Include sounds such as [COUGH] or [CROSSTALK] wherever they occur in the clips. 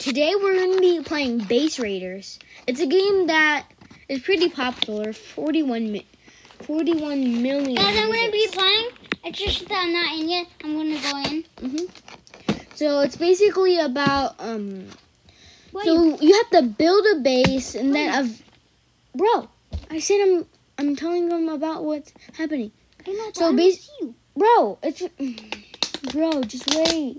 today we're going to be playing Base Raiders. It's a game that is pretty popular. 41, mi- 41 million. Guys, I'm gonna be playing. It's just that I'm not in yet. I'm gonna go in. Mhm. So it's basically about um. So you have to build a base and then a, bro. I said I'm I'm telling them about what's happening. I know, but so I'm bas- with you. Bro, it's [SIGHS] bro, just wait.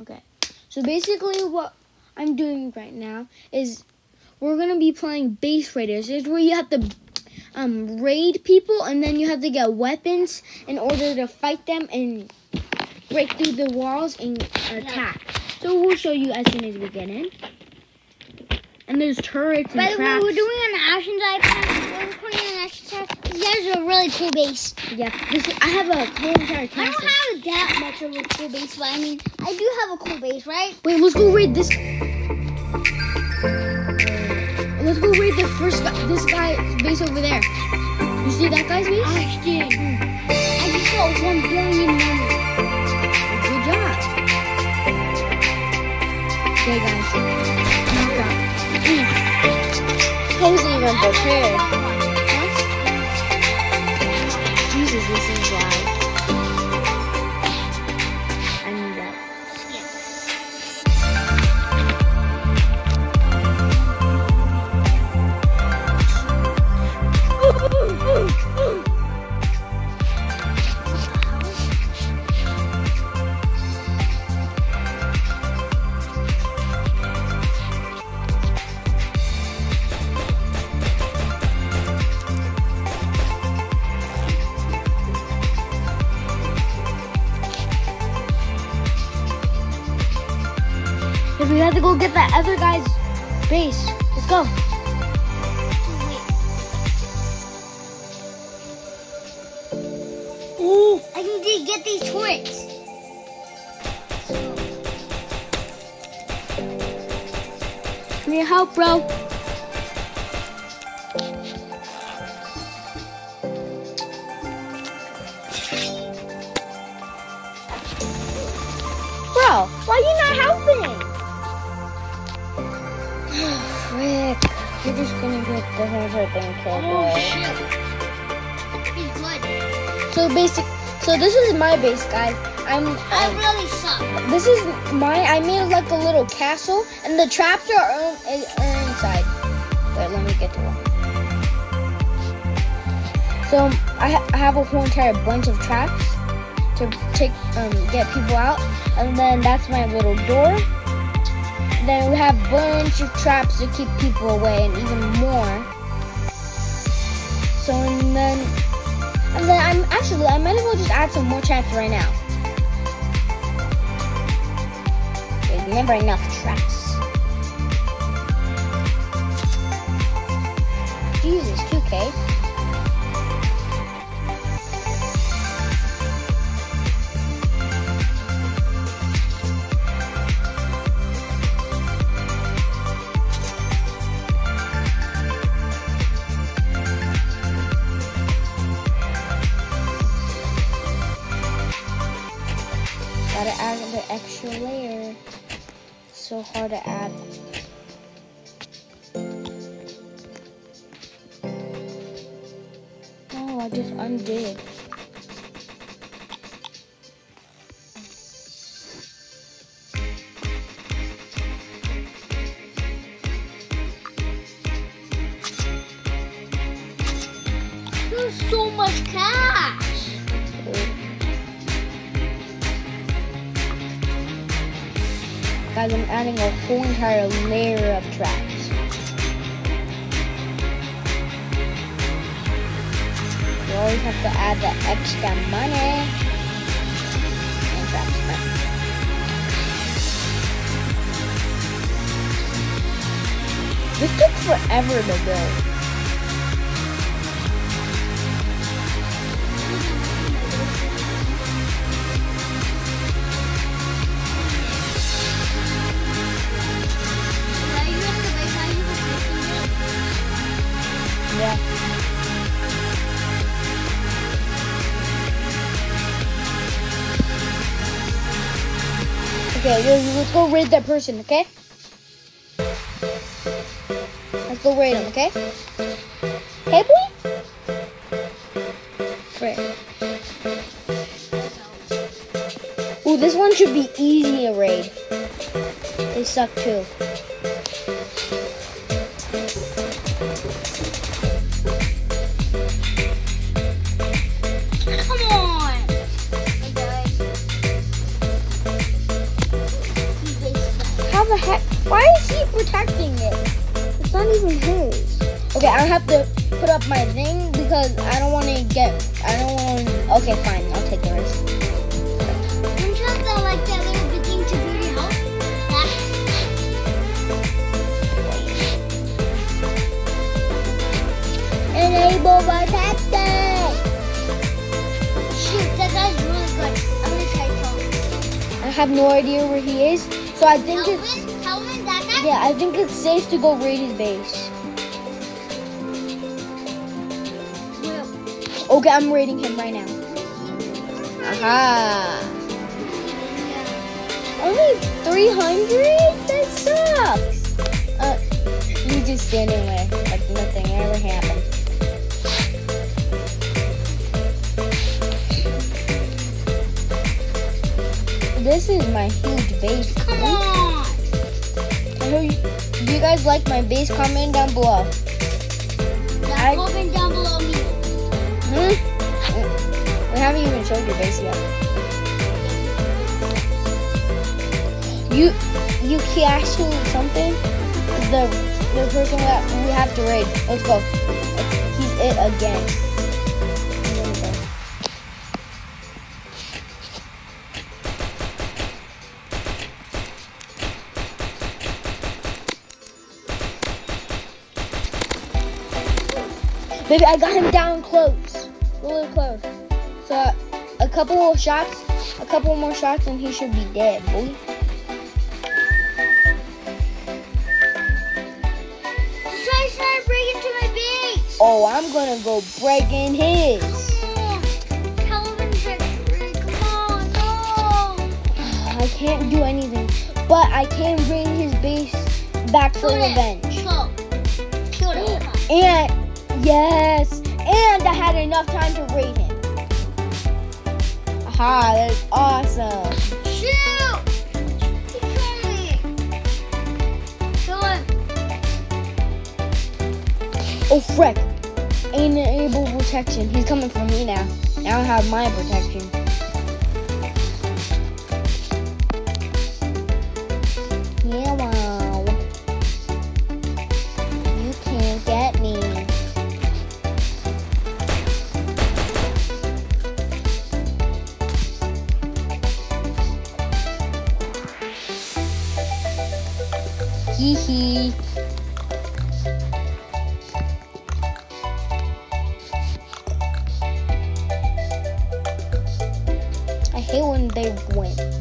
Okay. So basically what I'm doing right now is we're gonna be playing base raiders. It's where you have to um, raid people and then you have to get weapons in order to fight them and break through the walls and attack. So we'll show you as soon as we get in. And there's turrets and By the way, we're doing an action side. We're recording an action side. This has a really cool base. yeah, this is, I have a whole entire I don't have that much of a cool base, but I mean, I do have a cool base, right? Wait, let's go raid this. Let's go raid the first guy, this guy's base over there. You see that guy's base? Ashton, I just got one billion money. Wasn't even prepared. Jesus, this is loud. De- get these turrets. Need help, bro? Bro, why are you not helping? Frick. [SIGHS] You're just gonna get the whole thing killed. Oh shit. So basic. So this is my base, guys. I'm. I um, really suck. this is my. I made like a little castle, and the traps are, um, are inside. Wait, let me get to one. So I, ha- I have a whole entire bunch of traps to take um, get people out, and then that's my little door. Then we have a bunch of traps to keep people away, and even more. So and then and then I'm actually I might as well just add some more traps right now. There's never enough traps. Hard to add. Guys, I'm adding a whole entire layer of traps. You always have to add the extra money. This took forever to build. Okay, let's, go raid that person, okay? Let's go raid him, okay? Hey, boy? Frick. Ooh, this one should be easy to raid. They suck too. Protecting it? It's not even his. Okay, I have to put up my thing because I don't want to get. I don't want. Okay, fine. I'll take the risk. Don't you have that like that little bit thing to build your house? That Enable protected. shoot, that guy's really good. I'm gonna try to. I have no idea where he is, so I think it's. Yeah, I think it's safe to go raid his base. Okay, I'm raiding him right now. Aha. Only 300? That sucks. Uh, you just standing there like nothing ever happened. This is my huge base. Come on. You guys like my base? Comment down below. Yeah, I- comment down below me. Hmm? We haven't even showed your base yet. You you castle something? The the person that we have to raid. Let's go. He's it again. Baby, I got him down close. Really close. So a couple more shots, a couple more shots and he should be dead, boy. Try try to break into my base. Oh, I'm gonna go break in his. Come on. Calvin, Victory, come on, no. I can't do anything, but I can bring his base back for it. revenge. Go. Kill it. Come [GASPS] on. And yes, and I had enough time to raid him. Aha, that's awesome. Shoot! He's killing me. Kill him. Oh frick! Enable protection. He's coming for me now. Now I have my protection. Hate when they win.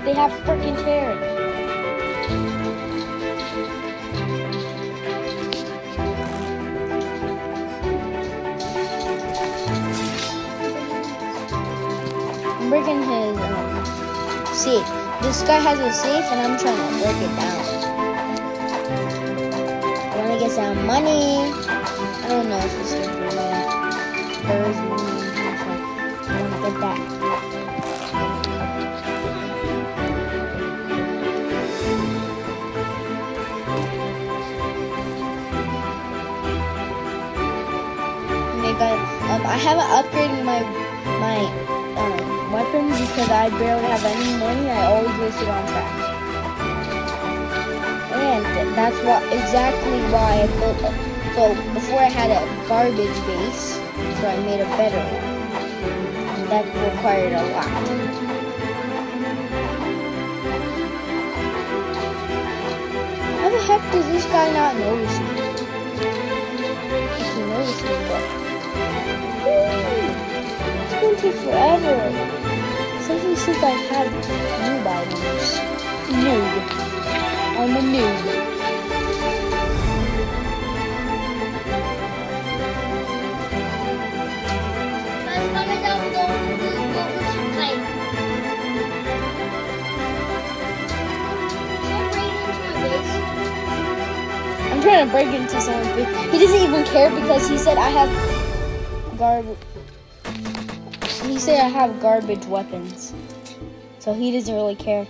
Frick, they have freaking terror. I'm breaking his um, safe. This guy has a safe and I'm trying to break it down. I want to get some money. I don't know if this is money. There is money. I want to get that. I haven't upgraded my my um, weapons because I barely have any money. I always waste it on trash. And that's what exactly why I built it. So before I had a garbage base, so I made a better one. That required a lot. How the heck does this guy not notice me? It's gonna take forever. Especially since I have had noob items. Noob. I'm a noob. Guys, comment down below what we should play. Don't raid into my. I'm trying to break into something. He doesn't even care because he said I have garbage. Said I have garbage weapons. So he doesn't really care.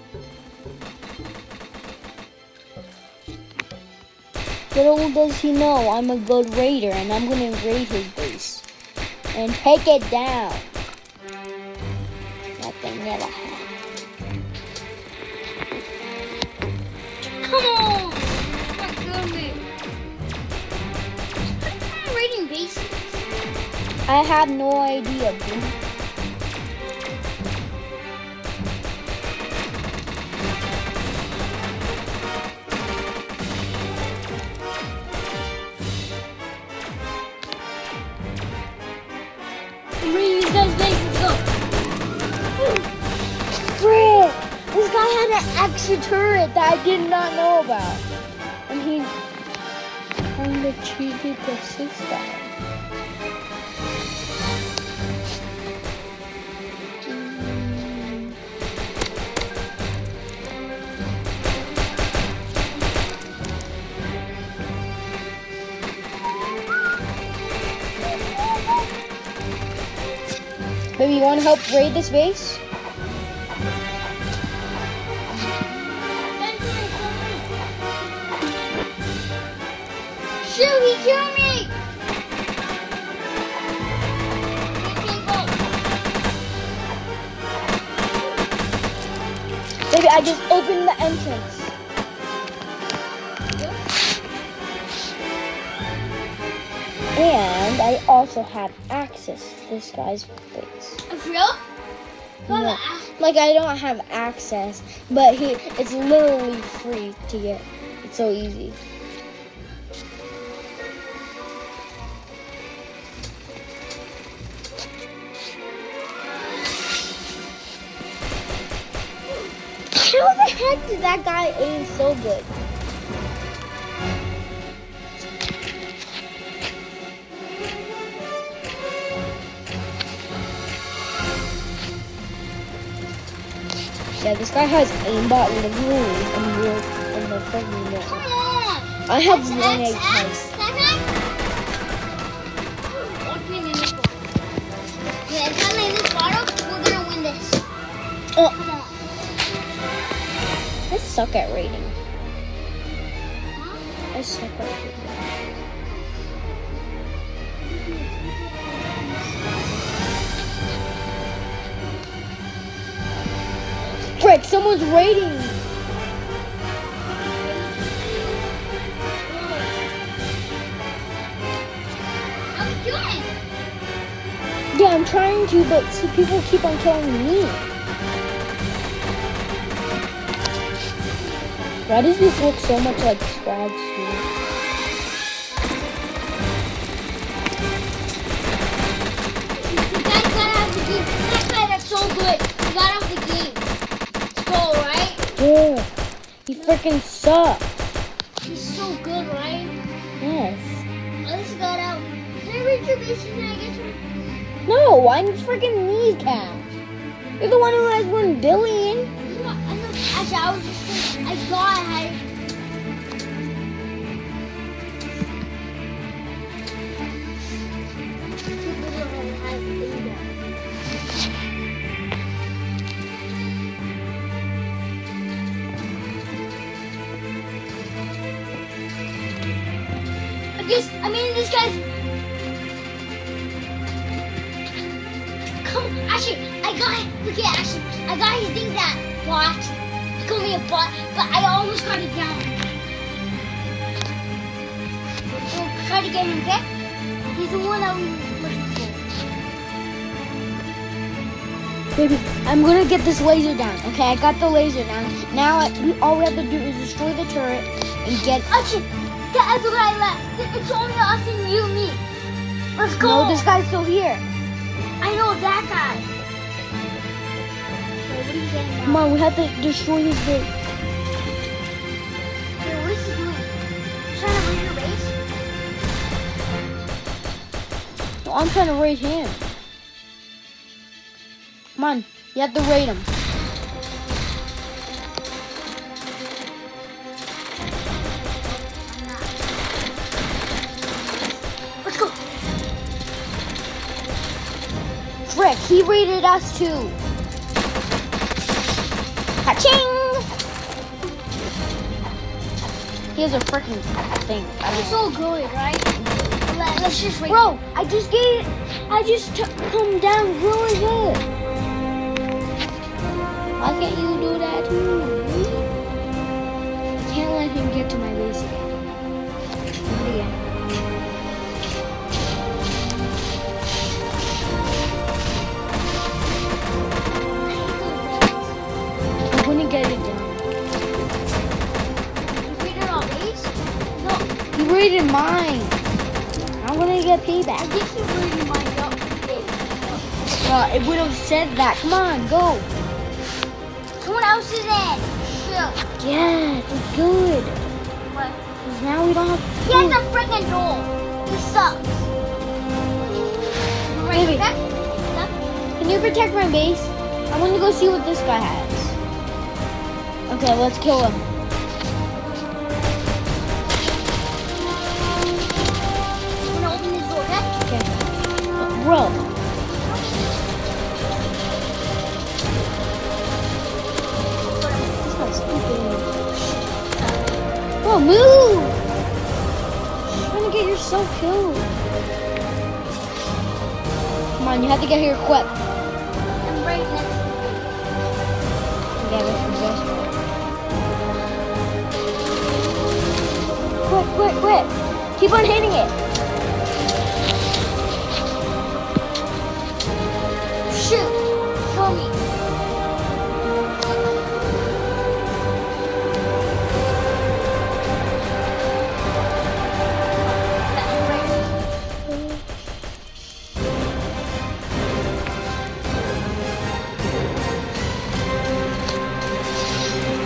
Little does he know I'm a good raider and I'm gonna raid his base. And take it down. That thing never happened. Come on! My goodness. I'm raiding bases. I have no idea, bro. An extra turret that I did not know about. And he kind of cheated the system. Baby, you want to help raid this base? I just opened the entrance. And I also have access to this guy's base. For real? No. Like I don't have access, but he it's literally free to get. It's so easy. Heck did that guy aim so good? Yeah, this guy has aimbot in real the friggin' real. Come on! I have X, one X, egg. X, that guy? One pin in this bottle. Yeah, if I'm in this bottle, we're gonna win this. Oh, Come on. I suck at. Huh? I suck at rating. Frick, someone's raiding. Yeah, I'm trying to, but see, people keep on killing me. Why does this look so much like Squad Street? You guys got of the game. That guy that's so good. He got out of the game. freaking sucks. He's so good, right? Yes. Let's go out. Can I read your base and I get some? No, I'm freaking kneecap. You're the one who has one billion. Guess, I mean, this guy's. Come, actually, I got, look at, actually, I got his thing that bot. He called me a bot, but I almost got it down. So, try to get him, okay? He's the one looking for. Baby, I'm gonna get this laser down. Okay, I got the laser down. Now all we have to do is destroy the turret and get. Actually, I left. It's only us and you, me. Let's go. No, this guy's still here. I know that guy. Okay, what are you getting now? Come on, we have to destroy his base. Okay, what is he doing? Trying to raid your base? No, I'm trying to raid him. Come on, you have to raid him. Frick, he raided us too. Ka-ching! He has a freaking thing. I He's don't so good, right? Let, let's just raid. Bro, I just gave, I just took him down really good. Why can't you do that too? Can't let him get to my base Raided mine. I'm gonna get I payback. think you raided my do- base. Uh, it would have said that. Come on, go. Someone else is in. Shoot. Yes, it's good. What? Cause now we don't have to. He has a freaking door. This sucks. Right, Baby. back. Can you protect my base? I want to go see what this guy has. Okay, let's kill him. Stupid. Bro, move! You're trying to get yourself killed. Come on, you have to get here quick. I'm right next. Yeah, that's possessed. Quick, quick, quick! Keep on hitting it.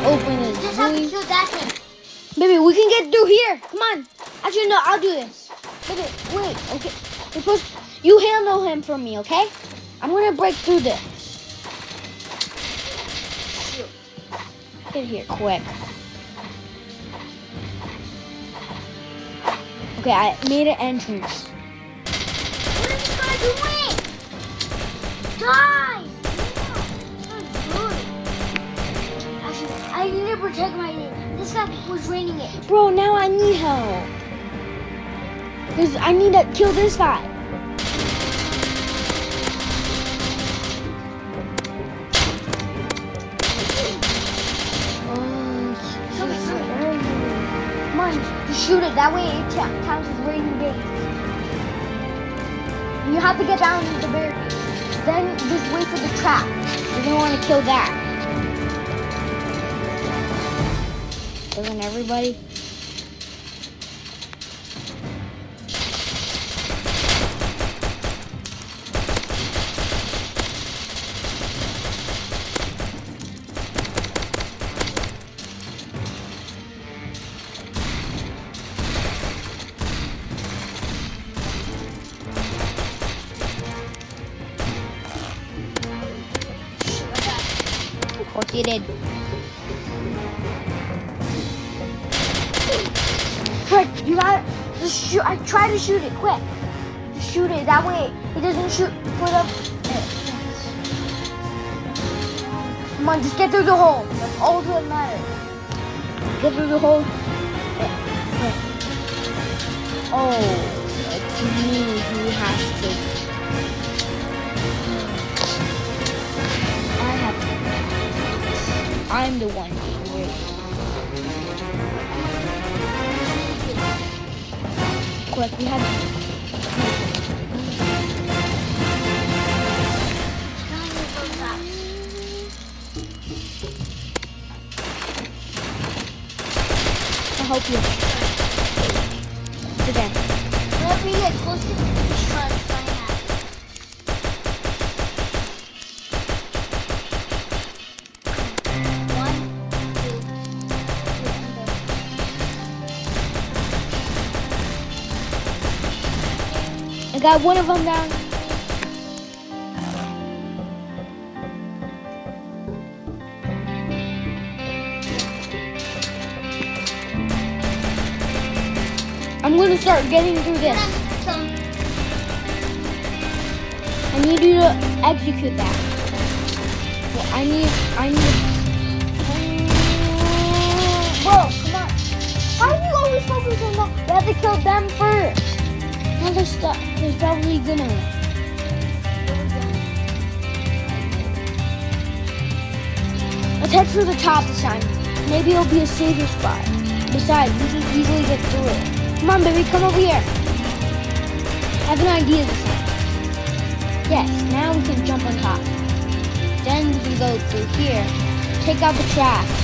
Open it. Just have to kill that thing. Baby, we can get through here. Come on. Actually, no, I'll do this. Baby, wait. Okay. You're supposed you handle him for me, okay? I'm gonna break through this. Get here quick. Okay, I made an entrance. What is this guy doing? Die! I need to protect my thing. This guy was raining it. Bro, now I need help. Because I need to kill this guy. Come he's so here. early. Come on, you shoot it. That way it counts as raining days. You have to get down the barricade. Then just wait for the trap. You're gonna want to kill that. Doesn't everybody? Shoot it quick. Just shoot it. That way it doesn't shoot. Put up. Come on, just get through the hole. That's all that matters. Get through the hole. Oh, it's me who has to. I have. I'm the one Quick, we have. Got one of them down. I'm gonna start getting through this. I need you to execute that. Well, I need, I need. Bro, come on. Why do you always focus on that? We have to kill them first. There's probably gonna. Let's head for the top this time. Maybe it'll be a safer spot. Besides, we can easily get through it. Come on, baby, come over here. I have an idea this time. Yes, now we can jump on top. Then we can go through here. Take out the trash.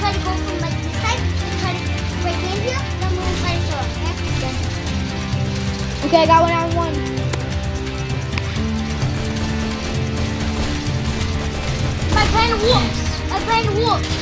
Try to go from like this side try to break in here. Then gonna try to throw it. Okay? Okay, I got one on one. My plan works. My plan works.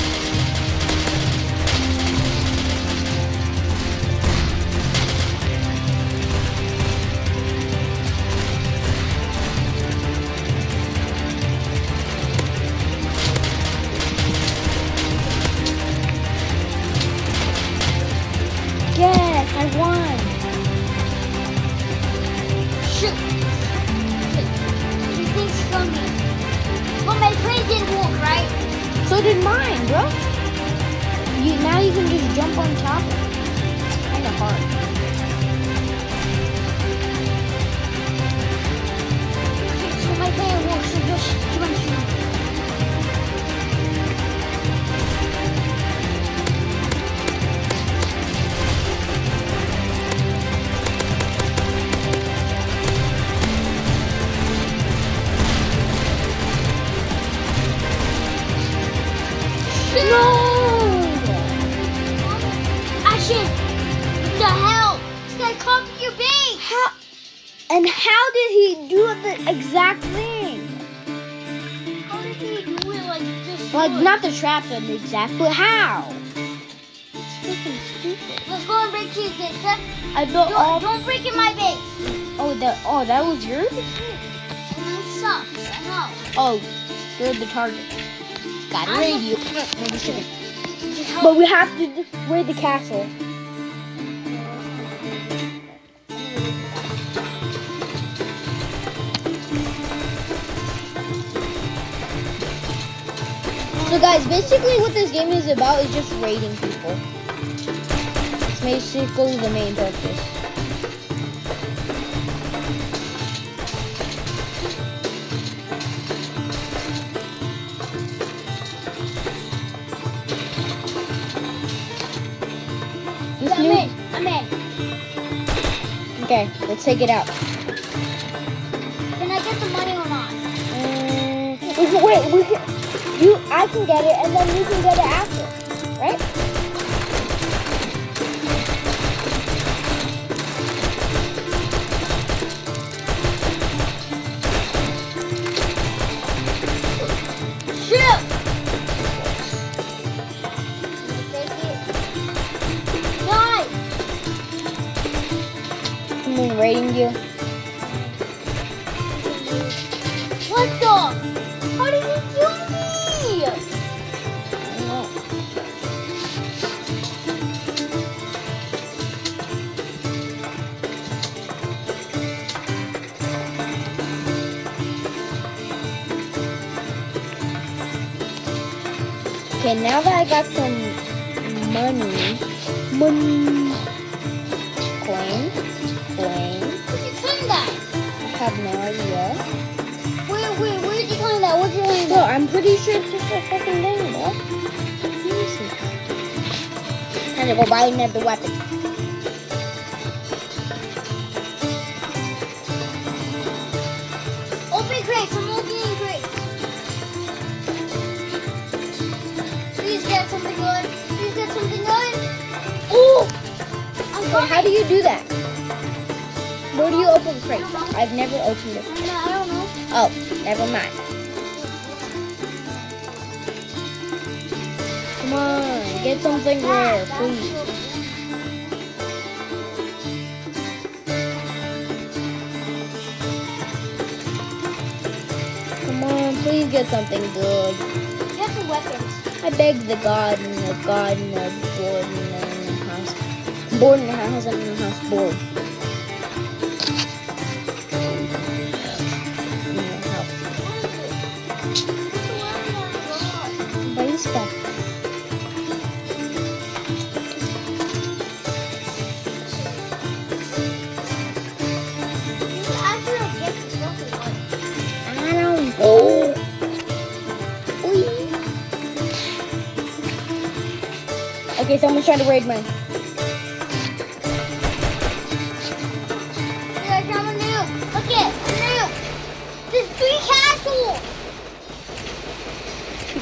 Just not the trap, but the exact. But how? It's freaking stupid. Let's go and break his base. I built. Don't, don't break in my base. Oh, that. Oh, that was yours. And sucks. I know. Oh, you're the target. Got a radio. Maybe shouldn't. Just help But we have to raid the castle. So guys, basically what this game is about is just raiding people. It's basically the main purpose. This I'm new- in. I'm in. Okay, let's take it out. Can I get the money or not? We mm, [LAUGHS] wait, we can, you, I can get it, and then you can get it after, money, coin, coin, Where'd you find that? I have no idea. Where, where, where'd you find that? What'd you find Bro, I'm pretty sure it's just a fucking thing, bro. Easy. Time to go buy another weapon. Coming. how do you do that? Where do you open crates? I've never opened it. I know, I don't know. Oh, never mind. Come on, get something rare, please. Come on, please get something good. Get some weapons. I beg the God and the God and the the Board house and the house board. In the house. Baseball. I don't know. Okay, someone's trying to raid mine.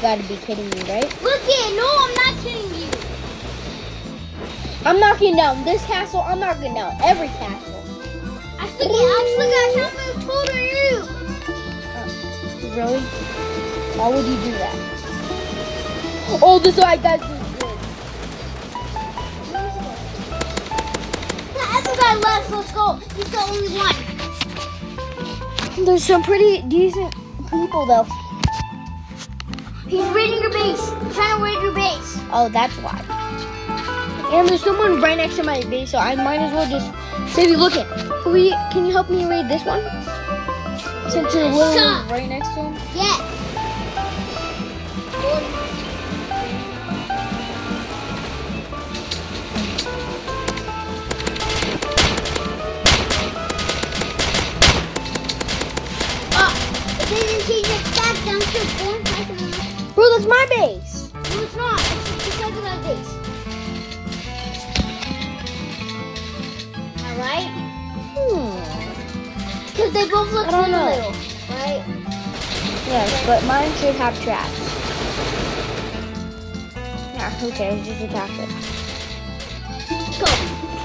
Gotta be kidding me, right? Look it. No, I'm not kidding you. I'm knocking down this castle. I'm knocking down every castle. I still got, I still got how many told you? Uh, really? Why would you do that? Oh, this guy guy's good. The other guy left. Let's go. He's the only one. There's some pretty decent people though. He's raiding your base. He's trying to raid your base. Oh, that's why. And there's someone right next to my base, so I might as well just maybe look at. Can we? Can you help me raid this one? Since you're right next but mine should have trash. Yeah, who cares? Just attack it. Go.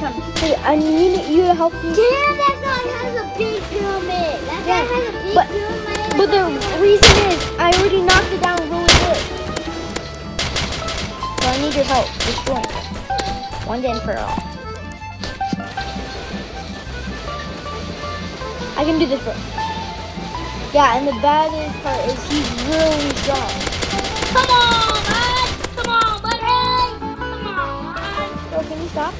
Come. Hey, I need you to help me. Damn, that guy has a big pyramid. That Yeah, guy has a big but- pyramid. But the reason is, I already knocked it down really good. So I need your help destroying it. One and for all. I can do this, bro. Yeah, and the baddest part is he's really strong. Come on, man. Come on, buddy. Come on, man. Bro, can you stop?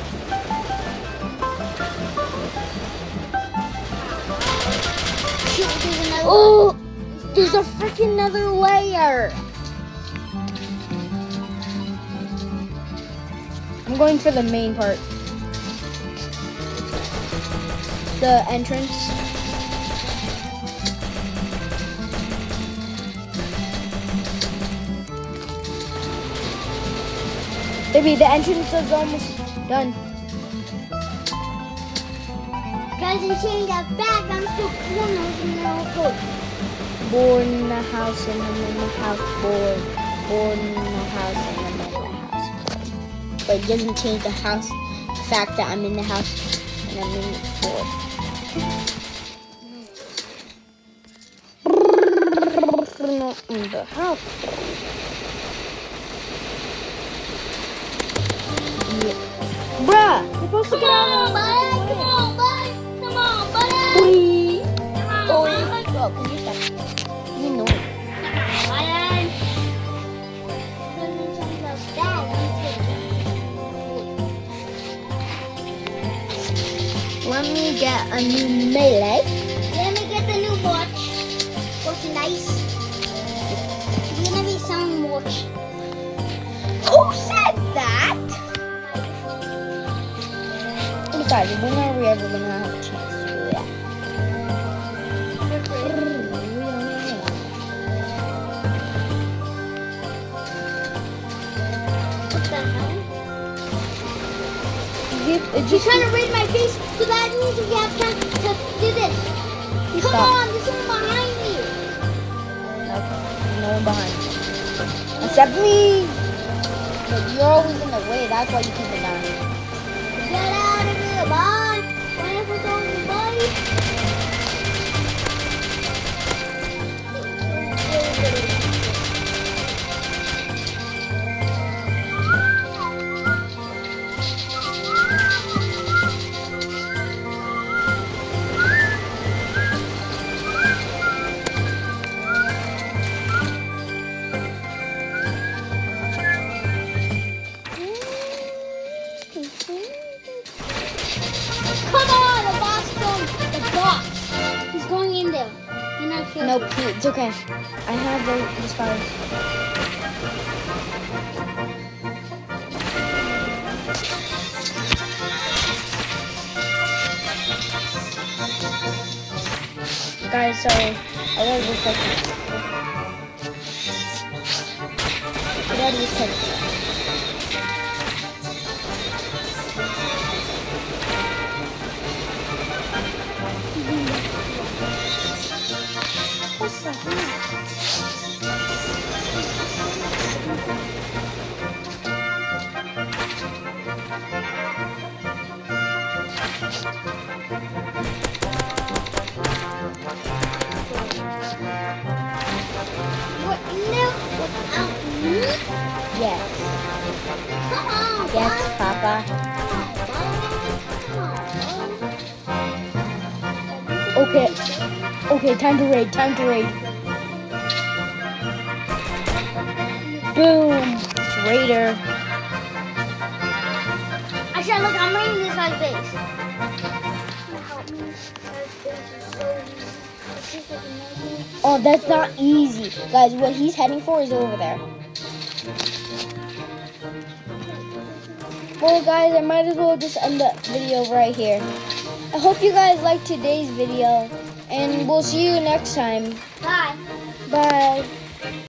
Shoot, there's another oh, one. Oh, there's a freaking another layer. I'm going for the main part. The entrance. Baby, the entrance is almost done. Guys, I'm saying that back. I'm still born. I was in the old code. Born in the house and I'm in the house. Born, born in the house and I'm in the house. Born. But it doesn't change the house, the fact that I'm in the house and I'm in the board. In the house. Bruh, you're supposed come to get on, out of the way. Come on, bud. Come on, bud. Wee. Come on, bud. Oh, can you stop? Let me get a new melee. Besides, when are we ever gonna have a chance to do that? What the hell? Give- it just trying to read my face, so that means we have time to do this. Come Stop. on, there's someone behind me. Okay, no one behind me. Except me. But you're always in the way. That's why you keep Sorry. I gotta just like I gotta just like What's the? Okay, time to raid. Time to raid. Boom, raider. Actually, look, I'm reading this like this. Help me. This is so easy. It's just like another- Oh, that's not easy, guys. What he's heading for is over there. Well, guys, I might as well just end the video right here. I hope you guys liked today's video, and we'll see you next time. Bye. Bye.